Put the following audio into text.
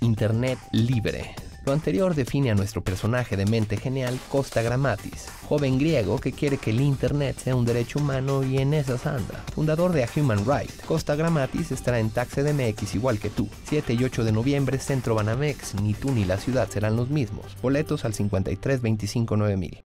Internet libre. Lo anterior define a nuestro personaje de mente genial Costa Grammatis, joven griego que quiere que el Internet sea un derecho humano y en esas anda. Fundador de A Human Right, Costa Grammatis estará en Taxe de MX igual que tú. 7 y 8 de noviembre, Centro Banamex, ni tú ni la ciudad serán los mismos. Boletos al 53 25 9000.